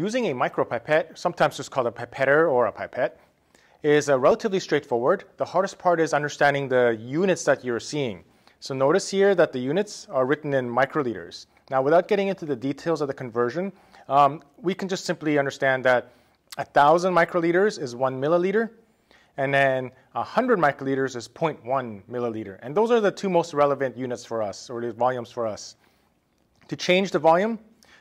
using a micropipette, sometimes just called a pipetter or a pipette, is uh, relatively straightforward. The hardest part is understanding the units that you're seeing. So notice here that the units are written in microliters. Now, without getting into the details of the conversion, um, we can just simply understand that 1,000 microliters is 1 milliliter, and then 100 microliters is 0.1 milliliter. And those are the two most relevant units for us, or the volumes for us. To change the volume,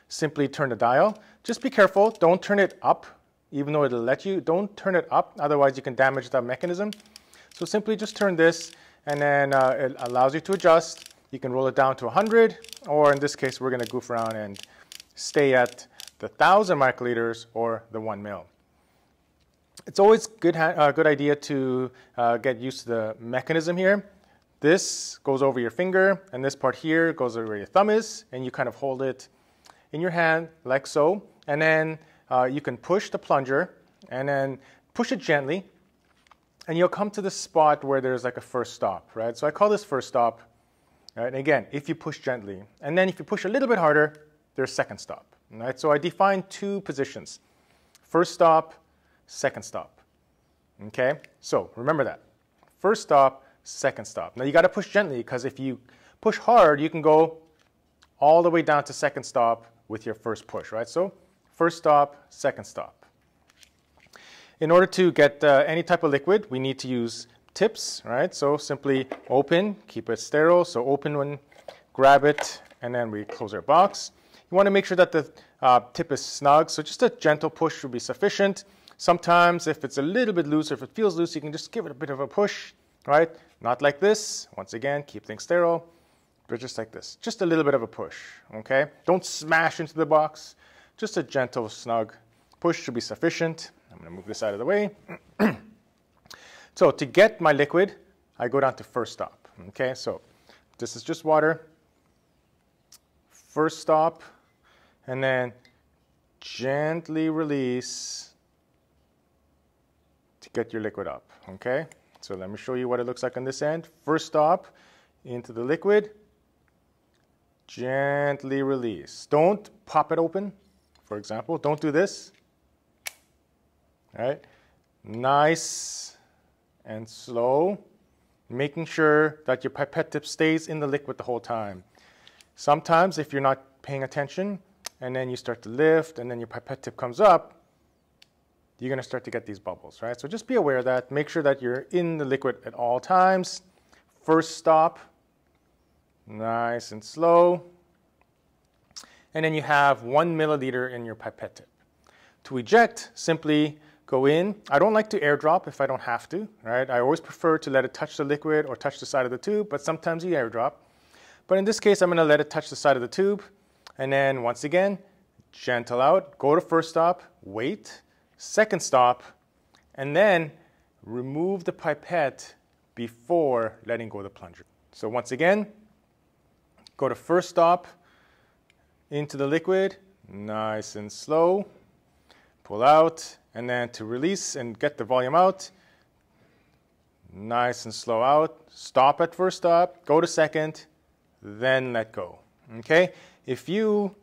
simply turn the dial. Just be careful, don't turn it up, even though it'll let you. Don't turn it up, otherwise you can damage the mechanism. So simply just turn this, and then uh, it allows you to adjust. You can roll it down to 100, or in this case, we're going to goof around and stay at the 1,000 microliters or the 1 mil. It's always good, uh, good idea to uh, get used to the mechanism here. This goes over your finger, and this part here goes over where your thumb is, and you kind of hold it in your hand like so. And then uh, you can push the plunger, and then push it gently, and you'll come to the spot where there's like a first stop, right? So I call this first stop. Right? And again, if you push gently, and then if you push a little bit harder, there's second stop. Right? So I define two positions. First stop, second stop. Okay? So remember that. First stop, second stop. Now you got to push gently because if you push hard, you can go all the way down to second stop with your first push, right? So first stop, second stop. In order to get uh, any type of liquid, we need to use tips, right? So simply open, keep it sterile. So open one, grab it, and then we close our box. You want to make sure that the uh, tip is snug, so just a gentle push would be sufficient. Sometimes if it's a little bit loose or if it feels loose, you can just give it a bit of a push, right? Not like this. Once again, keep things sterile, but just like this. Just a little bit of a push, okay? Don't smash into the box. Just a gentle, snug push should be sufficient. I'm to move this out of the way. so to get my liquid, I go down to first stop, okay? So this is just water. First stop, and then gently release to get your liquid up, okay? So let me show you what it looks like on this end. First stop into the liquid, gently release. Don't pop it open, for example. Don't do this, all right? Nice and slow, making sure that your pipette tip stays in the liquid the whole time. Sometimes if you're not paying attention, and then you start to lift, and then your pipette tip comes up, you're going to start to get these bubbles, right? So just be aware of that. Make sure that you're in the liquid at all times. First stop, nice and slow. And then you have one milliliter in your pipette tip. To eject, simply go in. I don't like to airdrop if I don't have to, right? I always prefer to let it touch the liquid or touch the side of the tube, but sometimes you airdrop. But in this case, I'm going to let it touch the side of the tube. And then once again, gentle out, go to first stop, wait, second stop, and then remove the pipette before letting go of the plunger. So once again, go to first stop, into the liquid, nice and slow, pull out, and then to release and get the volume out, nice and slow out, stop at first stop, go to second, then let go. Okay? If you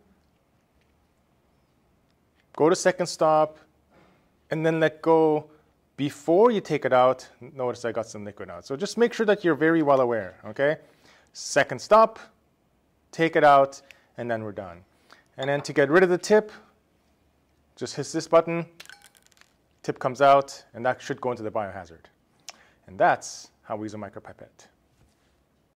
go to second stop and then let go before you take it out, notice I got some liquid out. So just make sure that you're very well aware, okay? Second stop, take it out, and then we're done. And then to get rid of the tip, just hit this button, tip comes out, and that should go into the biohazard. And that's how we use a micropipette.